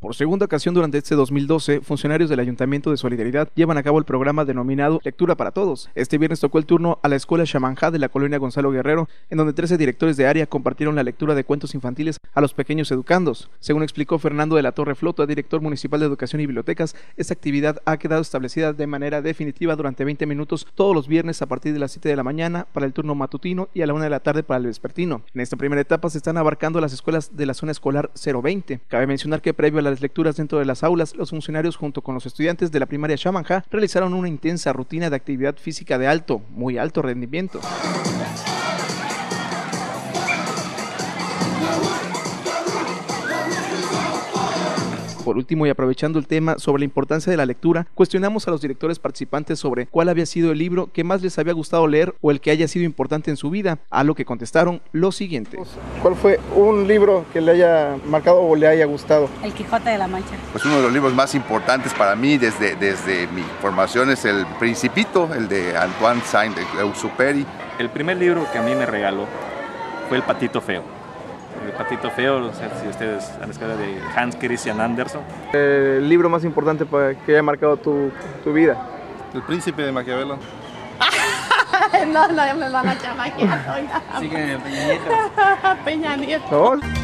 Por segunda ocasión durante este 2012, funcionarios del Ayuntamiento de Solidaridad llevan a cabo el programa denominado Lectura para Todos. Este viernes tocó el turno a la Escuela Shamanjá de la colonia Gonzalo Guerrero, en donde 13 directores de área compartieron la lectura de cuentos infantiles a los pequeños educandos. Según explicó Fernando de la Torre Flota, director municipal de Educación y Bibliotecas, esta actividad ha quedado establecida de manera definitiva durante 20 minutos todos los viernes a partir de las 7 de la mañana para el turno matutino y a la 1 de la tarde para el vespertino. En esta primera etapa se están abarcando las escuelas de la zona escolar 020. Cabe mencionar que previo a las lecturas dentro de las aulas, los funcionarios junto con los estudiantes de la primaria Shamanjá realizaron una intensa rutina de actividad física de alto, muy alto rendimiento. Por último, y aprovechando el tema sobre la importancia de la lectura, cuestionamos a los directores participantes sobre cuál había sido el libro que más les había gustado leer o el que haya sido importante en su vida, a lo que contestaron lo siguiente. ¿Cuál fue un libro que le haya marcado o le haya gustado? El Quijote de la Mancha. Pues uno de los libros más importantes para mí desde, desde mi formación es El Principito, el de Antoine Saint-Exupéry. El primer libro que a mí me regaló fue El Patito Feo el patito feo, no sé si ustedes han escuchado de Hans Christian Andersen. El libro más importante que haya marcado tu, tu vida. El príncipe de Maquiavelo. no, no, me van a chamaquear. Sigue Peña Nieto. Peña Nieto. ¿No?